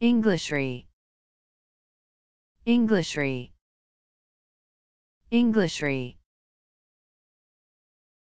Englishry Englishry Englishry